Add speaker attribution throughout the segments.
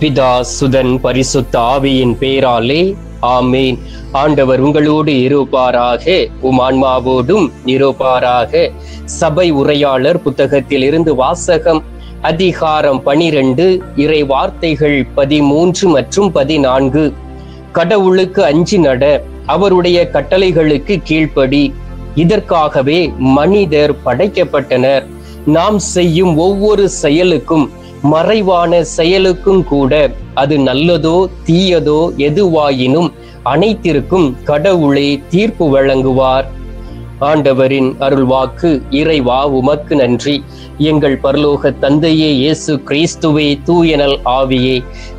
Speaker 1: பிதா சுதன் பரிசுத்த ஆவியின் பேராலே ஆமேன். ஆண்டவர் உங்களோடு இருப்பாராக உம் ஆன்மாவோடும் இருப்பாராக. சபை உரையாளர் புத்தகத்தில் இருந்து வாசகம் அதிகாரம் பனிரெண்டு இறை வார்த்தைகள் பதிமூன்று மற்றும் பதினான்கு. கடவுளுக்கு அஞ்சி நட அவருடைய கட்டளைகளுக்கு கீழ்ப்படி. இதற்காகவே மனிதர் படைக்கப்பட்டனர். நாம் செய்யும் ஒவ்வொரு செயலுக்கும் மறைவான செயலுக்கும் கூட அது நல்லதோ தீயதோ எதுவாயினும் அனைத்திற்கும் கடவுளே தீர்ப்பு வழங்குவார். ஆண்டவரின் அருள்வாக்கு இறைவா உமக்கு நன்றி. எங்கள் பரலோக தந்தையே இயேசு கிறிஸ்துவே தூயனல் ஆவியே.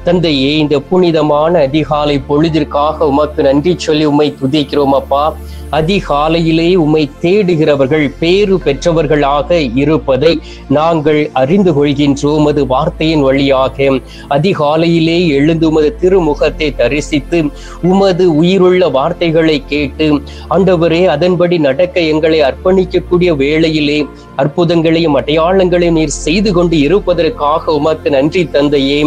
Speaker 1: தந்தையே இந்த புனிதமான அதிகாலை பொழுதிற்காக உமக்கு நன்றி சொல்லி உம்மை துதிக்கிறோம் அப்பா. அதிகாலையிலே உம்மை தேடுகிறவர்கள் பேறு பெற்றவர்களாக இருப்பதை நாங்கள் அறிந்து கொள்கின்றோம். அது வார்த்தையின் வழியாக அதிகாலையிலே எழுந்து உமது திருமுகத்தை தரிசித்து உமது உயிருள்ள வார்த்தைகளை கேட்டு ஆண்டவரே அதன்படி நடக்க எங்களை அர்ப்பணிக்கக்கூடிய வேளையிலே அற்புதங்களையும் அடையாளங்களையும் நீர் செய்து கொண்டு இருப்பதற்காக உமக்கு நன்றி தந்தையே.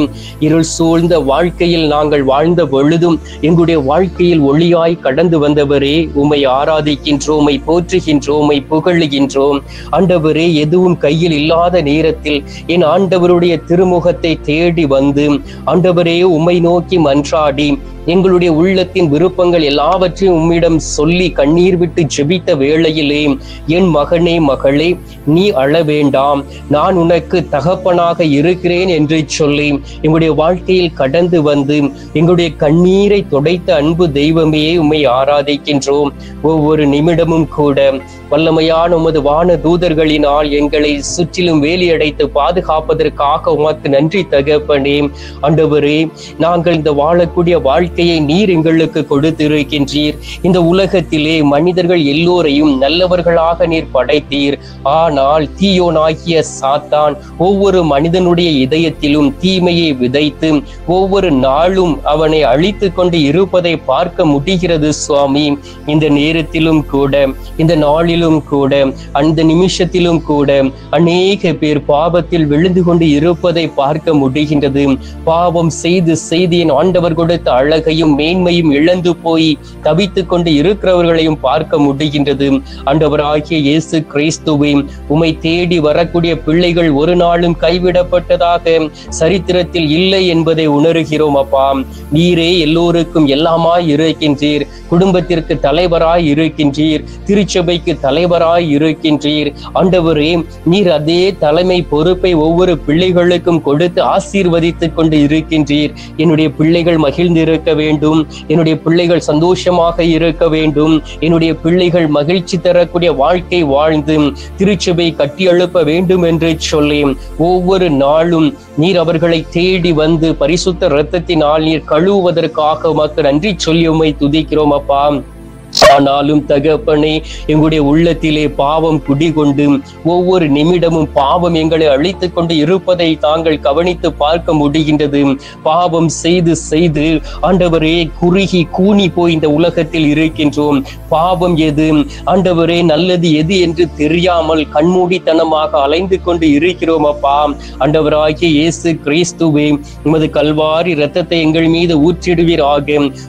Speaker 1: இருள் சூழ்ந்த வாழ்க்கையில் நாங்கள் வாழ்ந்த பொழுதும் எங்களுடைய வாழ்க்கையில் ஒளியாய் கடந்து வந்தவரே உமை ஆராதிக்கின்றோம் உமை போற்றுகின்றோம் உம்மை புகழுகின்றோம். ஆண்டவரே எதுவும் கையில் இல்லாத நேரத்தில் என் ஆண்டவருடைய திருமுகத்தை தேடி வந்து ஆண்டவரே உம்மை நோக்கி மன்றாடி எங்களுடைய உள்ளத்தின் விருப்பங்கள் எல்லாவற்றையும் உம்மிடம் சொல்லி கண்ணீர் விட்டு ஜெபித்த வேளையிலே என் மகனே மகளே நீ அழ வேண்டாம் நான் உனக்கு தகப்பனாக இருக்கிறேன் என்று சொல்லி எங்களுடைய வாழ்க்கையில் கடந்து வந்து எங்களுடைய கண்ணீரை துடைத்த அன்பு தெய்வமே உம்மை ஆராதிக்கின்றோம். ஒவ்வொரு நிமிடமும் கூட வல்லமையான உமது வான தூதர்களினால் எங்களை சுற்றிலும் வேலியடைத்து பாதுகாப்பதற்காக உமக்கு நன்றி தகப்பனே. ஆண்டவரே நாங்கள் இந்த வாழக்கூடிய வாழ்க்கையை நீர் எங்களுக்கு கொடுத்திருக்கின்றீர். இந்த உலகத்திலே மனிதர்கள் எல்லோரையும் நல்லவர்களாக நீர் படைத்தீர். ஆனால் தீயோனாகிய சாத்தான் ஒவ்வொரு மனிதனுடைய இதயத்திலும் தீமையை விதைத்து ஒவ்வொரு நாளும் அவனை அழித்து கொண்டு இருப்பதை பார்க்க முடிகிறது சுவாமி. இந்த நேரத்திலும் கூட இந்த நாளில் நாளிலும் கூட அந்த நிமிஷத்திலும் கூட அநேக பேர் பாவத்தில் விழுந்து கொண்டு இருப்பதை பார்க்க முடிகின்றது. பாவம் செய்து செய்து என் ஆண்டவர் கொடுத்த அழகையும் மேன்மையும் இழந்து போய் தவித்துக் கொண்டு இருக்கிறவர்களையும் பார்க்க முடிகின்றது. ஆண்டவராகிய இயேசு கிறிஸ்துவை உமை தேடி வரக்கூடிய பிள்ளைகள் ஒரு நாளும் கைவிடப்பட்டதாக சரித்திரத்தில் இல்லை என்பதை உணர்கிறோம் அப்பா. நீரே எல்லோருக்கும் எல்லாமாய் இருக்கின்றீர். குடும்பத்திற்கு தலைவராய் இருக்கின்றீர். திருச்சபைக்கு தலைவராய் இருக்கின்றீர். ஆண்டவரே நீர் அதே தலைமை பொறுப்பை ஒவ்வொரு பிள்ளைகளுக்கும் கொடுத்து ஆசீர்வதித்துக் கொண்டு இருக்கின்றீர். என்னுடைய பிள்ளைகள் மகிழ்ந்து இருக்க வேண்டும். என்னுடைய பிள்ளைகள் சந்தோஷமாக இருக்க வேண்டும். என்னுடைய பிள்ளைகள் மகிழ்ச்சி தரக்கூடிய வாழ்க்கை வாழ்ந்து திருச்சபை கட்டியெழுப்ப வேண்டும் என்று சொல்லி ஒவ்வொரு நாளும் நீர் அவர்களை தேடி வந்து பரிசுத்த இரத்தத்தினால் நீர் கழுவுவதற்காக உமக்கு நன்றி சொல்லி உம்மை துதிக்கிறோம் அப்பா. ஆனாலும் தகப்பனே எங்களுடைய உள்ளத்திலே பாவம் குடிகொண்டு ஒவ்வொரு நிமிடமும் பாவம் எங்களை அழித்துக் கொண்டு இருப்பதை தாங்கள் கவனித்து பார்க்க முடிகின்றது. பாவம் செய்து செய்து ஆண்டவரே குறுகி கூனி போய் இந்த உலகத்தில் இருக்கின்றோம். பாவம் எது? ஆண்டவரே நல்லது எது என்று தெரியாமல் கண்மூடித்தனமாக அலைந்து கொண்டு இருக்கிறோம் அப்பா. ஆண்டவராகிய இயேசு கிறிஸ்துவே உமது கல்வாரி இரத்தத்தை எங்கள் மீது ஊற்றிடுவீராக.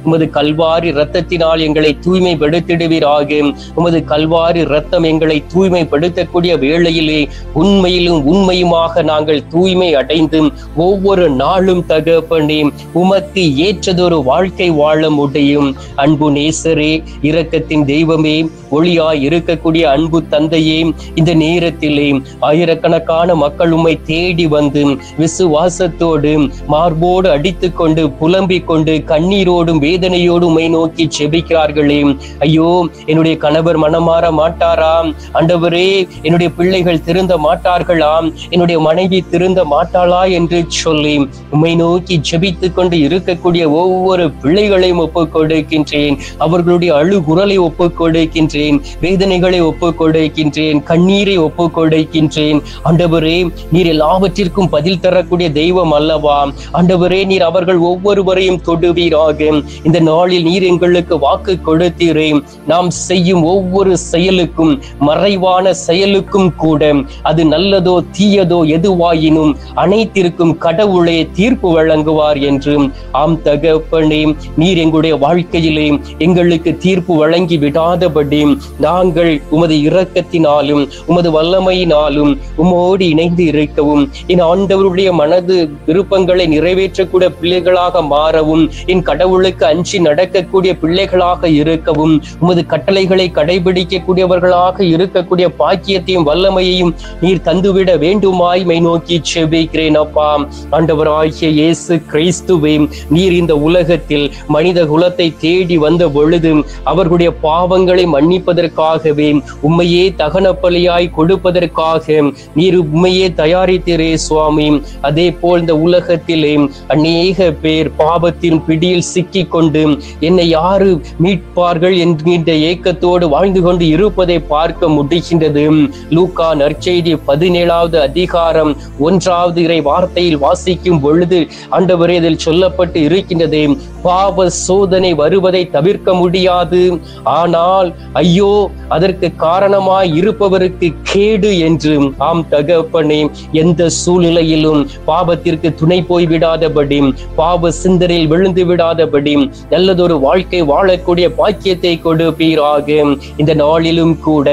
Speaker 1: உமது கல்வாரி இரத்தத்தினால் எங்களை தூய்மை தூய்மைப்படுத்திடுவீராக உமது கல்வாரி ரத்தம் எங்களை தூய்மைப்படுத்தக்கூடிய வேளையிலே உண்மையிலும் உண்மையுமாக நாங்கள் தூய்மை அடைந்து ஒவ்வொரு நாளும் தகப்பனே உமக்கு ஏற்றதொரு வாழ்க்கை வாழ முடியும். அன்பு நேசரே இரக்கத்தின் தெய்வமே ஒளியாய் இருக்கக்கூடிய அன்பு தந்தையே இந்த நேரத்திலே ஆயிரக்கணக்கான மக்கள் உண்மை தேடி வந்து விசுவாசத்தோடு மார்போடு அடித்துக்கொண்டு புலம்பிக் கொண்டு கண்ணீரோடும் வேதனையோடும் உம்மை நோக்கி செபிக்கிறார்களே. ஐயோ என்னுடைய கணவர் மனமாற மாட்டாராம். ஆண்டவரே என்னுடைய பிள்ளைகள் திருந்த மாட்டார்களாம். என்னுடைய மனைவி திருந்த மாட்டாளா என்று சொல்லி உம்மை நோக்கி ஜெபித்துக் கொண்டு இருக்கக்கூடிய ஒவ்வொரு பிள்ளைகளையும் ஒப்புக் கொடுக்கின்றேன். அவர்களுடைய அழுகுரலை ஒப்புக் கொடுக்கின்றேன். வேதனைகளை ஒப்புக் கொடுக்கின்றேன். கண்ணீரை ஒப்புக் கொடுக்கின்றேன். ஆண்டவரே நீர் எல்லாவற்றிற்கும் பதில் தரக்கூடிய தெய்வம் அல்லவா? ஆண்டவரே நீர் அவர்கள் ஒவ்வொருவரையும் தொடுவீராக. இந்த நாளில் நீர் எங்களுக்கு வாக்கு கொடுத்தீரே. ஆண்டவரே நாம் செய்யும் ஒவ்வொரு செயலுக்கும் மறைவான செயலுக்கும் கூட அது நல்லதோ தீயதோ எதுவாயினும் அனைத்திற்கும் கடவுளே தீர்ப்பு வழங்குவார் என்று ஆம் தகப்பனே நீர் எங்களுடைய வாழ்க்கையிலே எங்களுக்கு தீர்ப்பு வழங்கி விடாதபடி நாங்கள் உமது இரக்கத்தினாலும் உமது வல்லமையினாலும் உமோடு இணைந்து இருக்கவும் என் ஆண்டவருடைய மனது விருப்பங்களை நிறைவேற்றக்கூடிய பிள்ளைகளாக மாறவும் என் கடவுளுக்கு அஞ்சி நடக்கக்கூடிய பிள்ளைகளாக இருக்கவும் உமது கட்டளைகளை கடைபிடிக்கக்கூடியவர்களாக இருக்கக்கூடிய பாக்கியத்தையும் வல்லமையையும் நீர் தந்துவிட வேண்டுமாய் மை நோக்கி செபிக்கிறேன் அப்பா. ஆண்டவராகிய இயேசு கிறிஸ்துவே நீர் இந்த உலகத்தில் மனித குலத்தை தேடி வந்த பொழுது அவர்களுடைய பாவங்களை மன்னிப்பதற்காகவே உண்மையே தகன பலியாய் கொடுப்பதற்காக நீர் உண்மையே தயாரித்தீரே சுவாமி. அதே போல் இந்த உலகத்திலே அநேக பேர் பாவத்தின் பிடியில் சிக்கிக் கொண்டு என்னை யாரு மீட்பார்கள் என்கின்ற ஏக்கத்தோடு வாழ்ந்து கொண்டு இருப்பதை பார்க்க முடிகின்றது. லூக்கா நற்செய்தி பதினேழாவது அதிகாரம் ஒன்றாவது இறை வார்த்தையில் வாசிக்கும் பொழுது ஆண்டவரே இதில் சொல்லப்பட்டு இருக்கின்றது பாவ சோதனை வருவதை தவிர்க்க முடியாது. ஆனால் ஐயோ அதற்கு காரணமாய் இருப்பவருக்கு கேடு என்று. ஆம் தகப்பனே எந்த சூழ்நிலையிலும் பாவத்திற்கு துணை போய்விடாதபடி பாவ சிந்தனையில் விழுந்து விடாதபடி நல்லதொரு வாழ்க்கை வாழக்கூடிய பாக்கியத்தை கொடுப்பீராக இந்த நாளிலும் கூட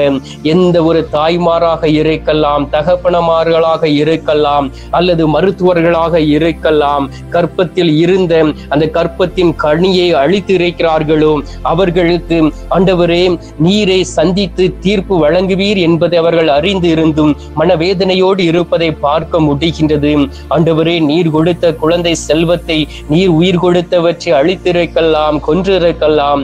Speaker 1: எந்த ஒரு தாய்மாராக இருக்கலாம் தகப்பனமார்களாக இருக்கலாம் அல்லது மருத்துவர்களாக இருக்கலாம் கற்பத்தில் இருந்த அந்த கற்பத்தின் கனியை அழித்திருக்கிறார்களோ அவர்களுக்கு ஆண்டவரே நீரை சந்தித்து தீர்ப்பு வழங்குவீர் என்பதை அவர்கள் அறிந்து இருந்தும் மனவேதனையோடு இருப்பதை பார்க்க முடிகின்றது. ஆண்டவரே நீர் கொடுத்த குழந்தை செல்வத்தை நீர் உயிர் கொடுத்தவற்றை அழித்திருக்கலாம் கொன்றிருக்கலாம்.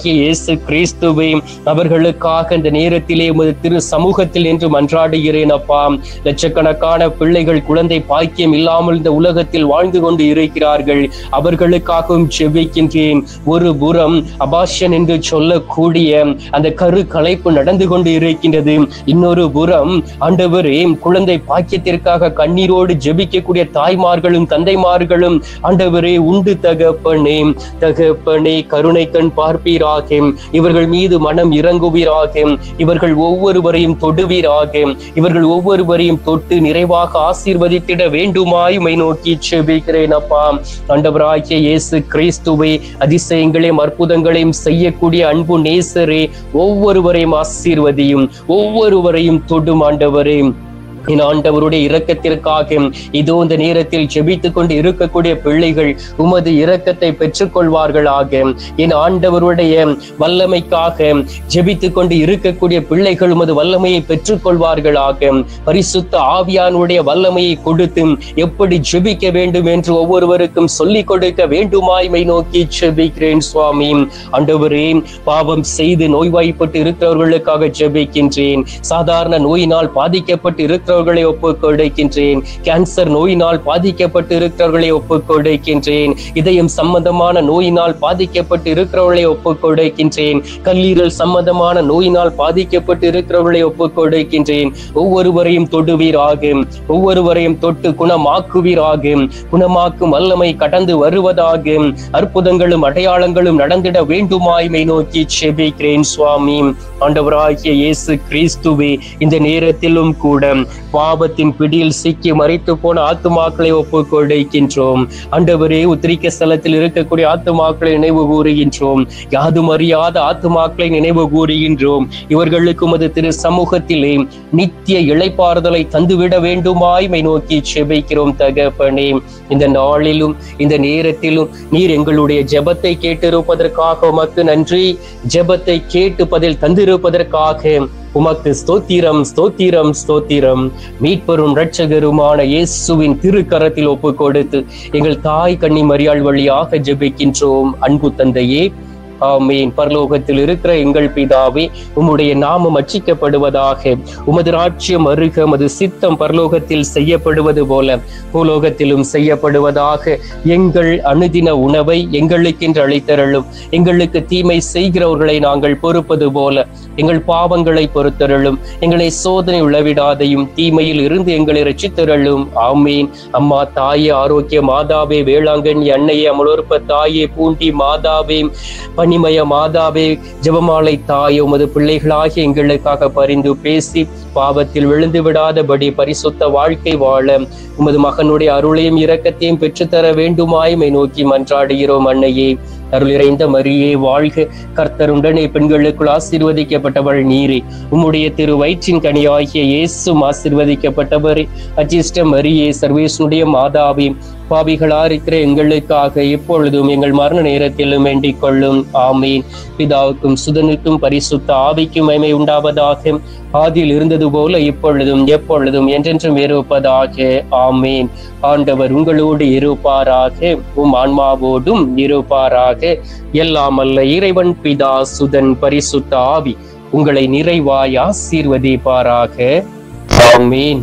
Speaker 1: ஆண்டவராகிய இயேசு கிறிஸ்துவை அவர்களுக்காக இந்த நேரத்திலே உமது திரு சமூகத்தில் என்று மன்றாடுகிறேன் அப்பா. லட்சக்கணக்கான பிள்ளைகள் குழந்தை பாக்கியம் இல்லாமல் இந்த உலகத்தில் வாழ்ந்து கொண்டு இருக்கிறார்கள். அவர்களுக்காகவும் செவ்விக்கின்றேன் ஒரு புறம் அபாஷன் என்று சொல்லக்கூடிய அந்த கரு கலைப்பு நடந்து கொண்டு இருக்கின்றது. இன்னொரு புறம் ஆண்டவரே குழந்தை பாக்கியத்திற்காக கண்ணீரோடு ஜெபிக்கக்கூடிய தாய்மார்களும் தந்தைமார்களும் ஆண்டவரே உண்டு தகப்பனே தகப்பனே கருணை கண் பார்ப்பீராக இவர்கள் மீது மனம் இறங்குவீராக இவர்கள் ஒவ்வொருவரையும் தொடுவீராக இவர்கள் ஒவ்வொருவரையும் தொட்டு நிறைவாக ஆசீர்வதித்திட வேண்டுமாய் மை நோக்கி செபிக்கிறேன் அப்பா. ஆண்டவராகிய இயேசு கிறிஸ்துவை அதிசயங்களையும் அற்புதங்களையும் செய்யக்கூடிய அன்பு நேசரே ஒவ்வொருவரையும் ஆசீர்வதியும் ஒவ்வொருவரையும் தொடும் ஆண்டவரே. என் ஆண்டவருடைய இரக்கத்திற்காக இதோ இந்த நேரத்தில் ஜெபித்துக் கொண்டு இருக்கக்கூடிய பிள்ளைகள் உமது இரக்கத்தை பெற்றுக்கொள்வார்களாக. என் ஆண்டவருடைய வல்லமைக்காக ஜெபித்துக் கொண்டு இருக்கக்கூடிய பிள்ளைகள் உமது வல்லமையை பெற்றுக்கொள்வார்களாக. பரிசுத்த ஆவியானுடைய வல்லமையை கொடுத்து எப்படி ஜெபிக்க வேண்டும் என்று ஒவ்வொருவருக்கும் சொல்லிக் கொடுக்க வேண்டுமாய்மை நோக்கி ஜெபிக்கிறேன் சுவாமி. ஆண்டவரே பாவம் செய்து நோய்வாய்ப்பட்டு இருக்கிறவர்களுக்காக ஜெபிக்கின்றேன். சாதாரண நோயினால் பாதிக்கப்பட்டு இருக்கிறவர்களை ஒப்புக் கொடுக்கின்றேன் கேன்சர் நோயினால் பாதிக்கப்பட்டு இருக்கிறவர்களை ஒப்புக் கொடுக்கின்றேன் இதயம் சம்பந்தமான நோயினால் பாதிக்கப்பட்டு இருக்கிறவர்களை ஒப்புக் கொடுக்கின்றேன் கல்லீரல் சம்பந்தமான நோயினால் பாதிக்கப்பட்டு இருக்கிறவர்களை ஒப்புக் கொடுக்கின்றேன் ஒவ்வொருவரையும் தொடுவீராக ஒவ்வொருவரையும் தொட்டு குணமாக்குவீராக குணமாக்கும் வல்லமை கடந்து வருவதாக அற்புதங்களும் அடையாளங்களும் நடந்திட வேண்டுமாய்மை நோக்கி செபிக்கிறேன் சுவாமி. ஆண்டவராகிய இயேசு கிறிஸ்துவே இந்த நேரத்திலும் கூட பாபத்தின் பிடியில் சிக்கி மறைத்து போன ஆத்துமாக்களை ஒப்புக் கொடுக்கின்றோம். ஆண்டவரே உத்திரிக்க ஸ்தலத்தில் இருக்கக்கூடிய ஆத்துமாக்களை நினைவு கூறுகின்றோம். யாதும் அறியாத ஆத்துமாக்களை நினைவு கூறுகின்றோம். இவர்களுக்கு உமது திரு சமூகத்திலே நித்திய இளைப்பாறுதலை தந்துவிட வேண்டுமாய்மை நோக்கி செபிக்கிறோம் தகப்பனே. இந்த நாளிலும் இந்த நேரத்திலும் நீர் எங்களுடைய ஜெபத்தை கேட்டிருப்பதற்காக உமக்கு நன்றி. ஜெபத்தை கேட்டு பதில் தந்திருப்பதற்காக உமக்கு ஸ்தோத்திரம் ஸ்தோத்திரம் ஸ்தோத்திரம். மீட்பெரும் ரட்சகருமான இயேசுவின் திருக்கரத்தில் ஒப்பு கொடுத்து எங்கள் தாய் கண்ணி மரியாள் வழியாக ஜெபிக்கின்றோம். அன்பு தந்தையே ஆமீன். பரலோகத்தில் இருக்கிற எங்கள் பிதாவே உம்முடைய நாமம் அச்சிக்கப்படுவதாக. உமது ராட்சியம் அருக உமது சித்தம் பரலோகத்தில் செய்யப்படுவது போல. பூலோகத்திலும் செய்யப்படுவதாக எங்கள் அணுதின உணவை எங்களுக்கென்று அளித்தருளும். எங்களுக்கு தீமை செய்கிறவர்களை நாங்கள் பொறுப்பது போல. எங்கள் பாவங்களை பொறுத்தருளும். எங்களை சோதனை உளவிடாதையும் தீமையில் இருந்து எங்களை ரட்சித்தருளும் ஆமீன். அம்மா தாயே ஆரோக்கிய மாதாவே வேளாங்கண்ணி அன்னையே அமலோற்ப தாயே பூண்டி மாதாவே கனிமய மாதாவே ஜெபமாலை தாய் உமது பிள்ளைகளாகிய எங்களுக்காக பரிந்து பேசி பாவத்தில் விழுந்து விடாதபடி பரிசுத்த வாழ்க்கை வாழ உமது மகனுடைய அருளையும் இரக்கத்தையும் பெற்றுத்தர வேண்டுமாய்மை நோக்கி மன்றாடுகிறோம் அன்னையே. அருள் இறைந்த மரியே வாழ்க. கர்த்தர் உடனே பெண்களுக்குள் ஆசீர்வதிக்கப்பட்டவள் நீரே. உம்முடைய திரு வயிற்றின் கனியாகிய இயேசும் ஆசீர்வதிக்கப்பட்டவரே. அஜிஷ்ட மரியே சர்வேஷனுடைய மாதாவே. பாவிகளா இருக்கிற எங்களுக்காக எப்பொழுதும் எங்கள் மரண நேரத்திலும் வேண்டிக் கொள்ளும். ஆமீன். பிதாவுக்கும் சுதனுக்கும் பரிசுத்த ஆவிக்கும் மைமை உண்டாவதாக. ஆதியில் இருந்தது போல இப்பொழுதும் எப்பொழுதும் என்றென்றும் இருப்பதாக. ஆமேன். ஆண்டவர் உங்களோடு இருப்பாராக உம் ஆன்மாவோடும் இருப்பாராக. எல்லாம் அல்ல இறைவன் பிதா சுதன் பரிசுத்த ஆவி உங்களை நிறைவாய் ஆசீர்வதிப்பாராக. ஆமேன்.